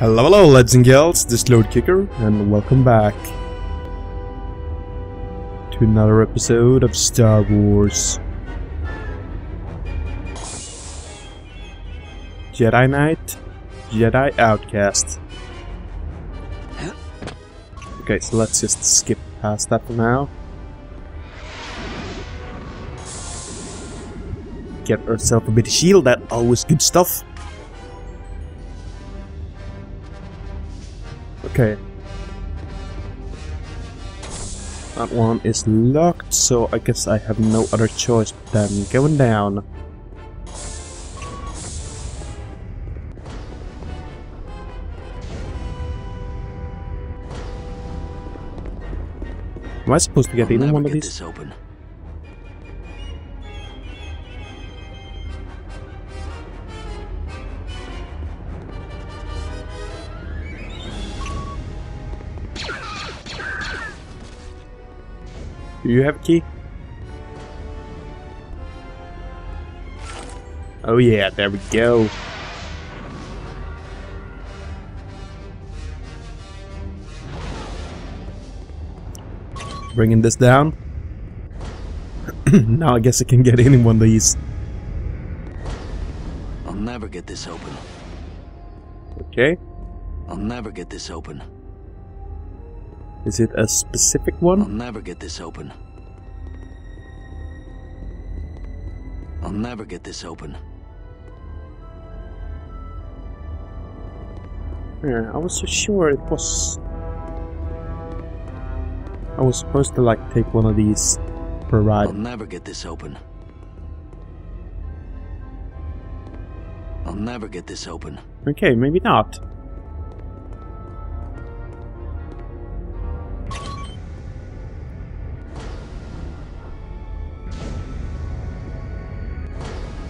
Hello, hello, lads and gals, this is Lord Kicker, and welcome back to another episode of Star Wars Jedi Knight, Jedi Outcast. Okay, so let's just skip past that for now. Get ourselves a bit of shield, that always good stuff. Okay. That one is locked, so I guess I have no other choice than going down. Am I supposed to get I'll in one of these? this open. You have a key? Oh yeah, there we go. Bringing this down. now I guess I can get in one of these. I'll never get this open. Okay. I'll never get this open. Is it a specific one? I'll never get this open. I'll never get this open. Yeah, I was so sure it was... I was supposed to like take one of these for a ride. I'll never get this open. I'll never get this open. Okay, maybe not.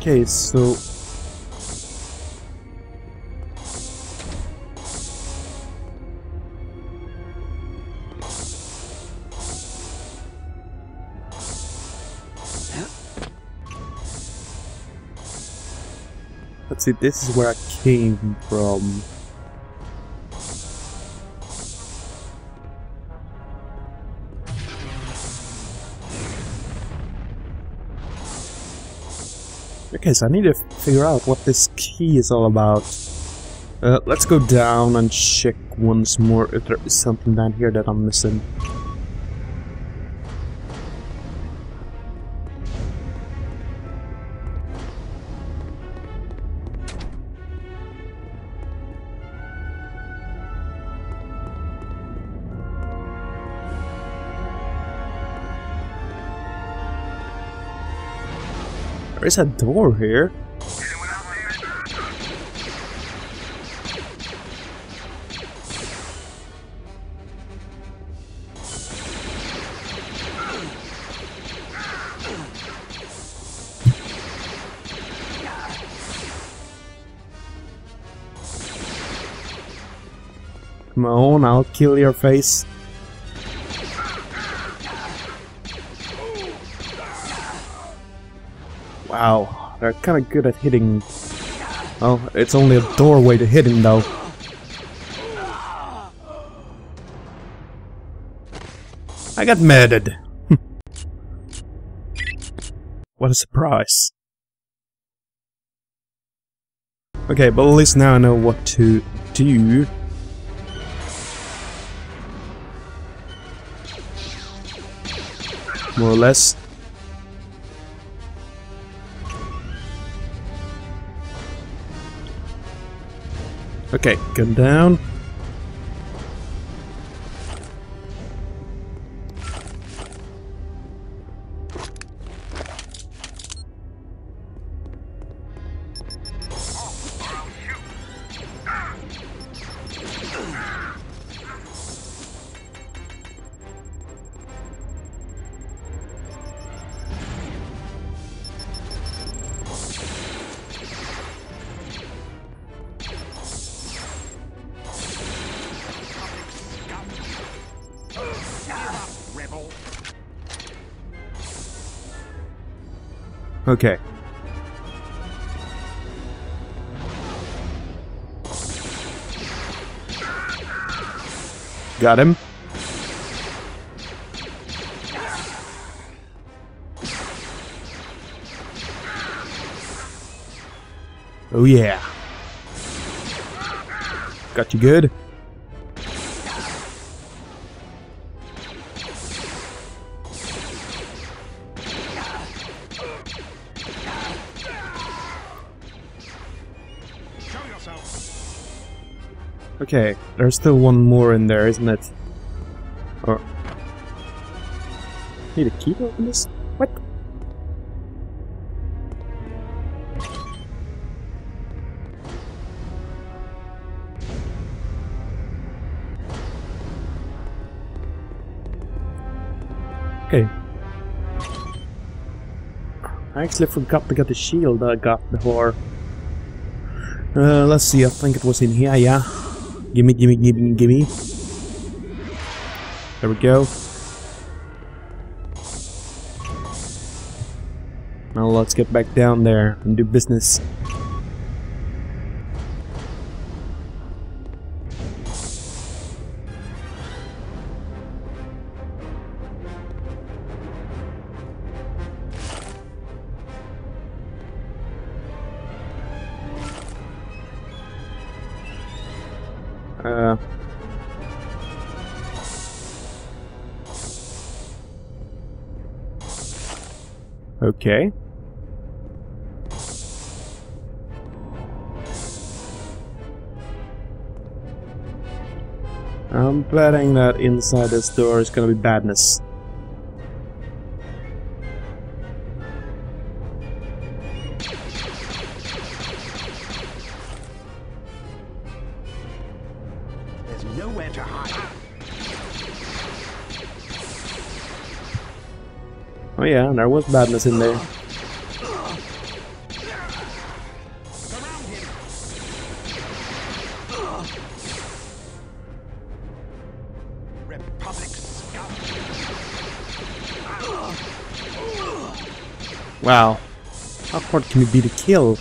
Okay, so... Let's see, this is where I came from. So I need to figure out what this key is all about. Uh, let's go down and check once more if there is something down here that I'm missing. There is a door here. Come on, I'll kill your face. Wow, they're kind of good at hitting. Oh, it's only a doorway to hit him, though. I got murdered. what a surprise. Okay, but at least now I know what to do. More or less. Okay, gun down. Okay. Got him. Oh yeah. Got you good. Okay, there's still one more in there, isn't it? Or... Need a key to open this? What? Okay. I actually forgot to get the shield I got before. Uh, let's see, I think it was in here, yeah. Gimme, gimme, gimme, gimme. There we go. Now let's get back down there and do business. Okay. I'm betting that inside this door is gonna be badness. There's nowhere to hide. Oh yeah, there was badness in there. Surround him. Republic scum. Wow. How hard can it be to kill?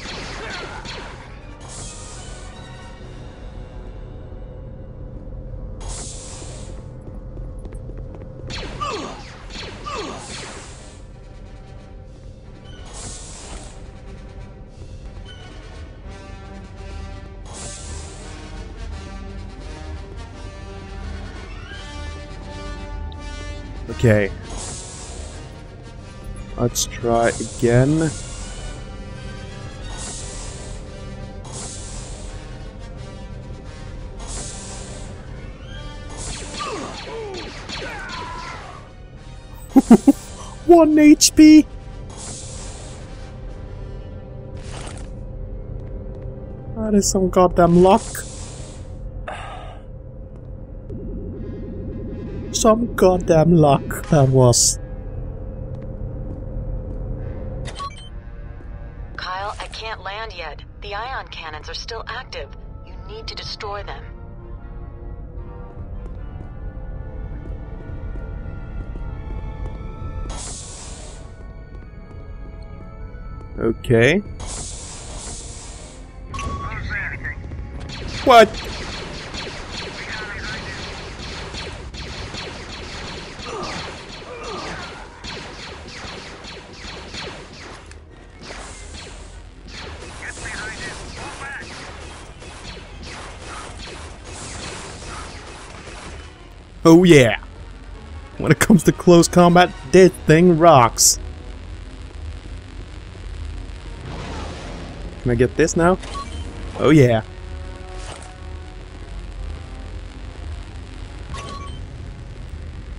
Okay. Let's try again. One HP. That is some goddamn luck. Some goddamn luck that was. Kyle, I can't land yet. The ion cannons are still active. You need to destroy them. Okay. What? Oh yeah. When it comes to close combat, this thing rocks. Can I get this now? Oh yeah.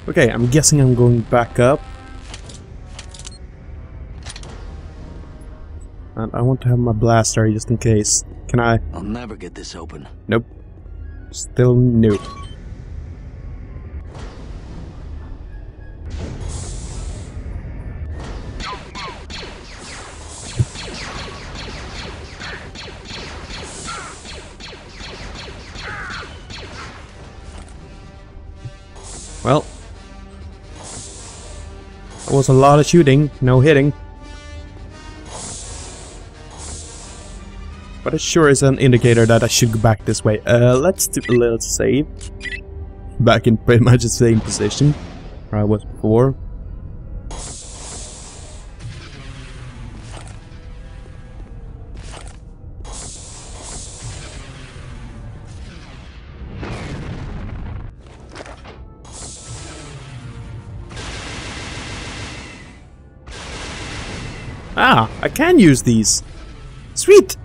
Okay, I'm guessing I'm going back up. And I want to have my blaster just in case. Can I? I'll never get this open. Nope. Still nope. Was a lot of shooting, no hitting. But it sure is an indicator that I should go back this way. Uh, let's do a little save. back in pretty much the same position where I was before. Ah, I can use these. Sweet!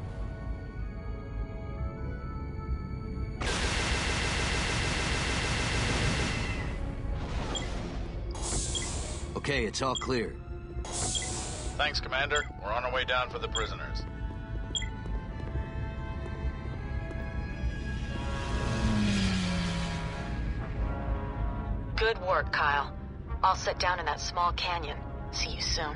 Okay, it's all clear. Thanks, Commander. We're on our way down for the prisoners. Good work, Kyle. I'll sit down in that small canyon. See you soon.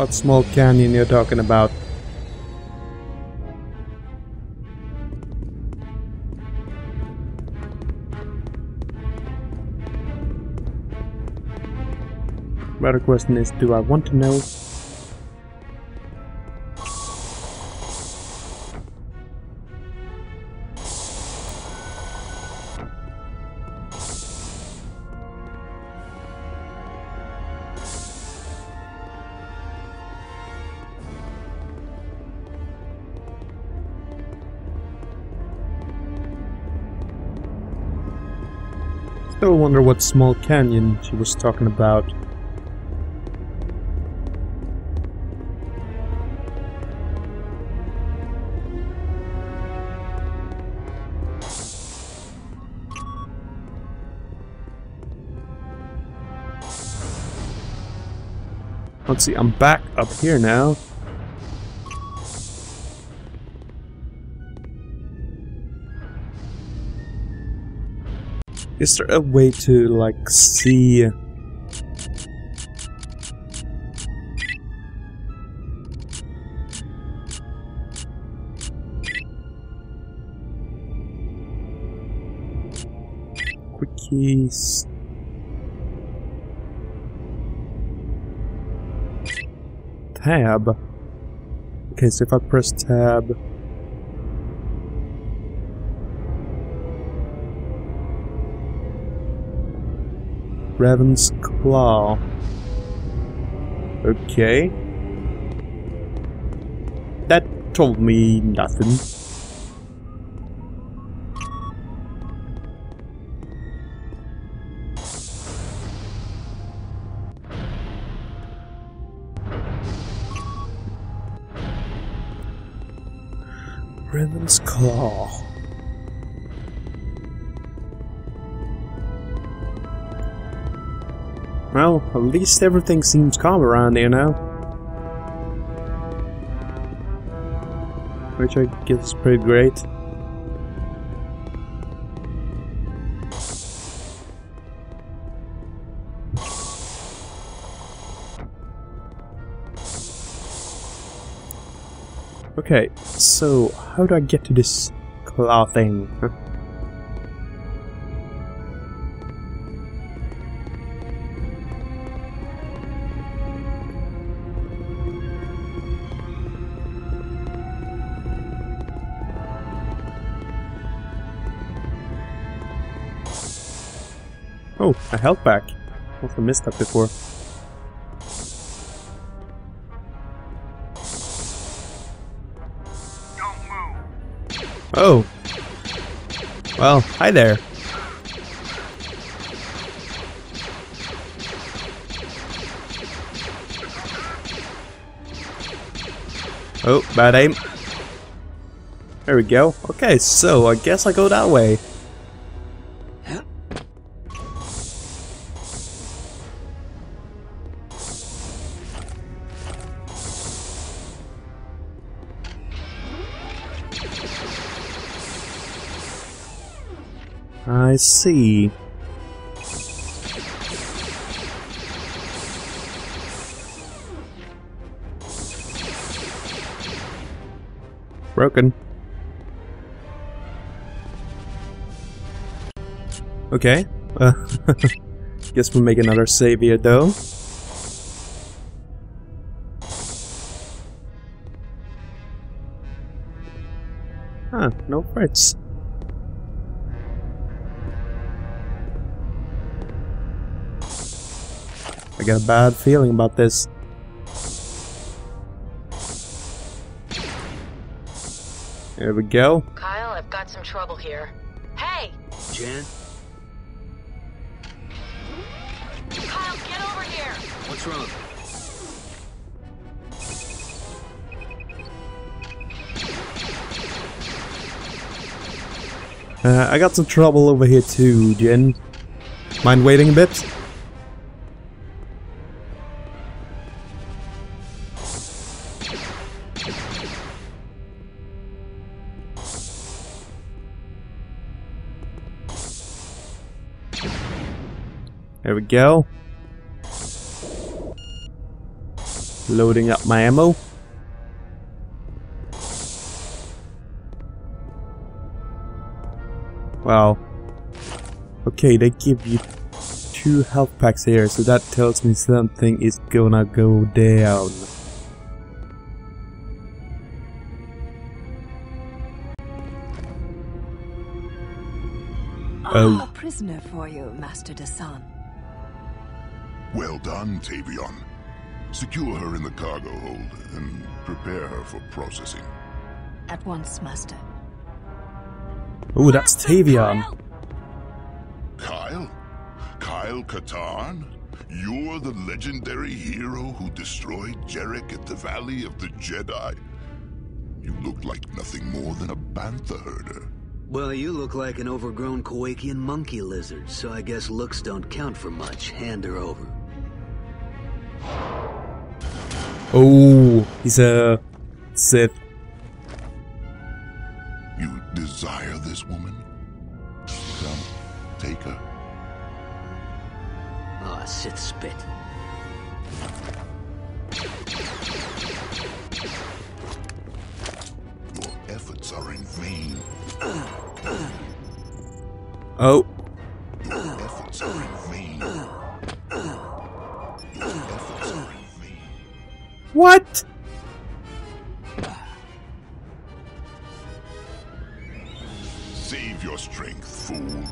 What small canyon you're talking about? Better question is, do I want to know? Wonder what small canyon she was talking about. Let's see, I'm back up here now. Is there a way to, like, see... Quickies... Tab. Okay, so if I press tab... Raven's Claw. Okay. That told me nothing. Raven's Claw. At least everything seems calm around here now. Which I guess is pretty great. Okay, so how do I get to this claw thing? Huh? Oh, a health. Must have missed that before. Oh. Well, hi there. Oh, bad aim. There we go. Okay, so I guess I go that way. I see. Broken. Okay. Uh, guess we'll make another save here though. Huh, no threats. I got a bad feeling about this. There we go. Kyle, I've got some trouble here. Hey! Jen, Kyle, get over here! what's wrong? Uh, I got some trouble over here too, Jen. Mind waiting a bit? There we go. Loading up my ammo. Wow. Okay, they give you two health packs here, so that tells me something is gonna go down. Oh. A prisoner for you, Master Desann. Well done, Tavion. Secure her in the cargo hold and prepare her for processing. At once, Master. Ooh, that's Tavion. Kyle? Kyle Katarn? You're the legendary hero who destroyed Jerec at the Valley of the Jedi? You look like nothing more than a bantha herder. Well, you look like an overgrown Kowakian monkey lizard, so I guess looks don't count for much. Hand her over. Oh, he's a Sith. You desire this woman? Come, take her. Ah, sit spit. Your efforts are in vain. Oh, what? Save your strength, fool.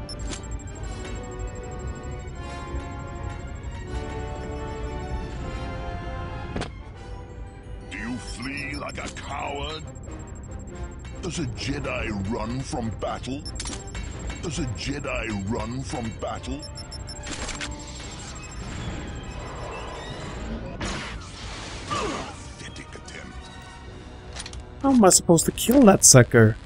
Do you flee like a coward? Does a Jedi run from battle? Does a Jedi run from battle? How am I supposed to kill that sucker?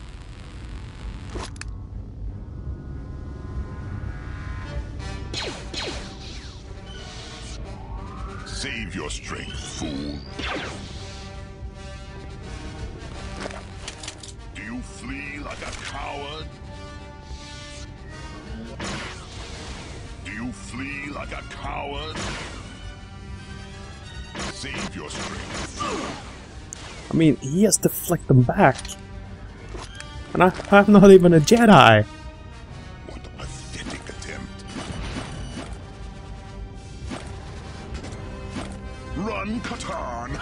Has them back. And I, I'm not even a Jedi. What a pathetic attempt. Run, Katarn!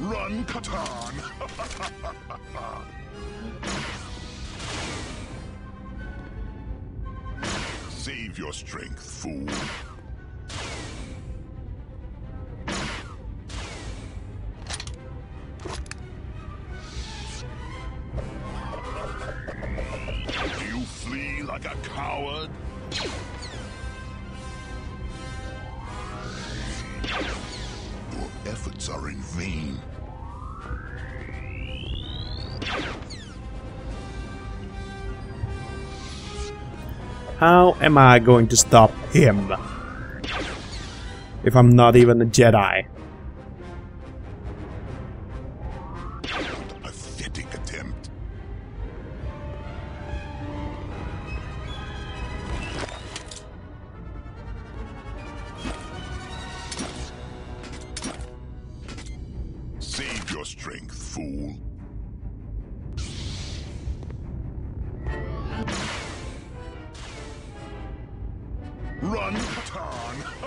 Run, Katarn! Save your strength, fool. Am I going to stop him? If I'm not even a Jedi. A pathetic attempt. Save your strength, fool.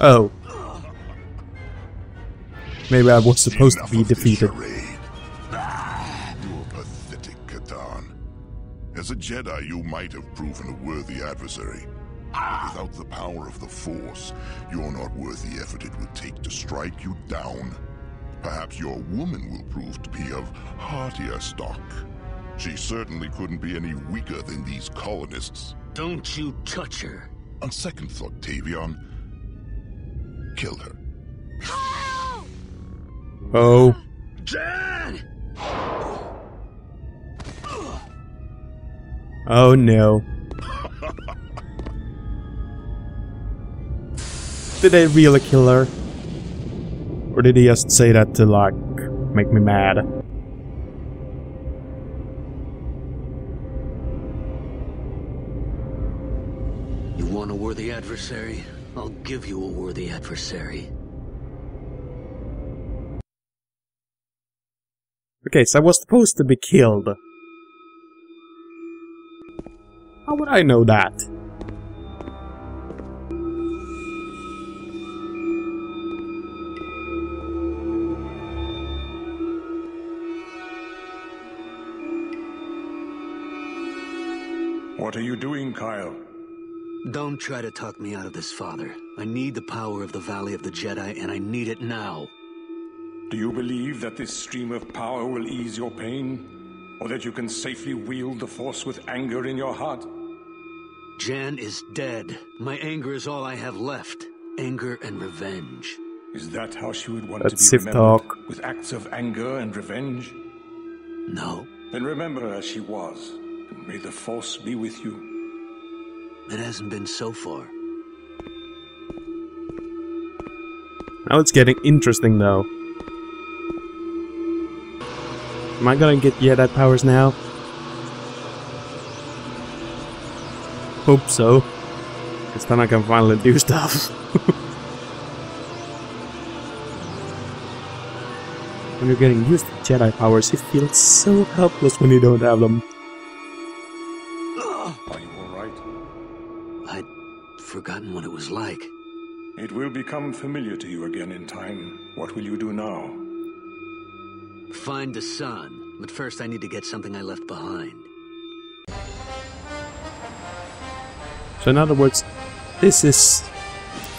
Oh. Maybe I was supposed to be defeated. You're pathetic, Katarn. As a Jedi, you might have proven a worthy adversary. But without the power of the Force, you're not worth the effort it would take to strike you down. Perhaps your woman will prove to be of heartier stock. She certainly couldn't be any weaker than these colonists. Don't you touch her. On second thought, Tavion, kill her. Oh. Jan! Oh no. Did they really kill her? Or did he just say that to like make me mad? Adversary? I'll give you a worthy adversary. Okay, so I was supposed to be killed. How would I know that? What are you doing, Kyle? Don't try to talk me out of this, Father. I need the power of the Valley of the Jedi, and I need it now. Do you believe that this stream of power will ease your pain? Or that you can safely wield the Force with anger in your heart? Jan is dead. My anger is all I have left. Anger and revenge. Is that how she would want That's to be Sith remembered? talk. With acts of anger and revenge? No, Then remember her as she was, and may the Force be with you. It hasn't been so far. Now it's getting interesting though. Am I gonna get Jedi powers now? Hope so. Cause then I can finally do stuff. when you're getting used to Jedi powers, you feel so helpless when you don't have them. Will become familiar to you again in time. What will you do now? Find Desann, but first I need to get something I left behind. So in other words, this is...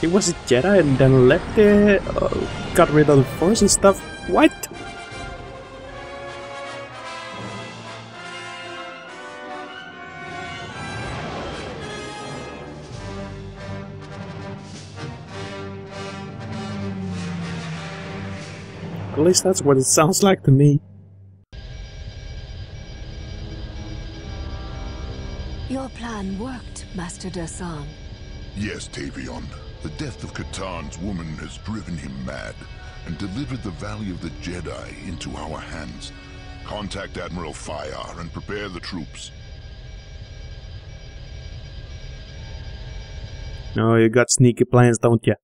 He was a Jedi and then left it, uh, got rid of the Force and stuff. What? Least that's what it sounds like to me. Your plan worked, Master Desann. Yes, Tavion. The death of Katarn's woman has driven him mad and delivered the Valley of the Jedi into our hands. Contact Admiral Fyyar and prepare the troops. No, you got sneaky plans, don't ya?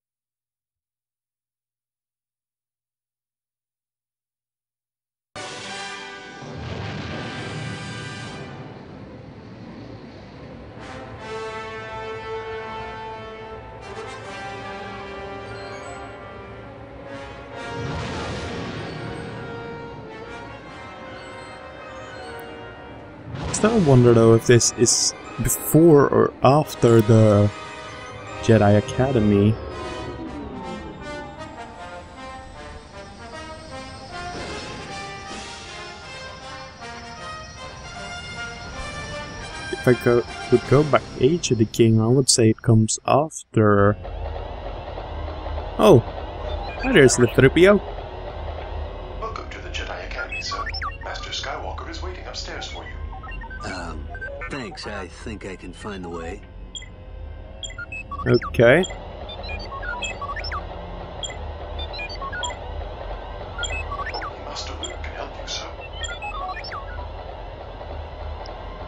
Still wonder though if this is before or after the Jedi Academy. If I go, would go back Age of the King, I would say it comes after. Oh, there's the 3PO. Thanks. I think I can find the way. Okay. Master Luke can help you, sir.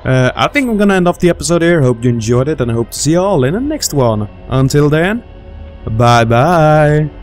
Uh, I think I'm gonna end off the episode here. Hope you enjoyed it and I hope to see you all in the next one. Until then, bye bye.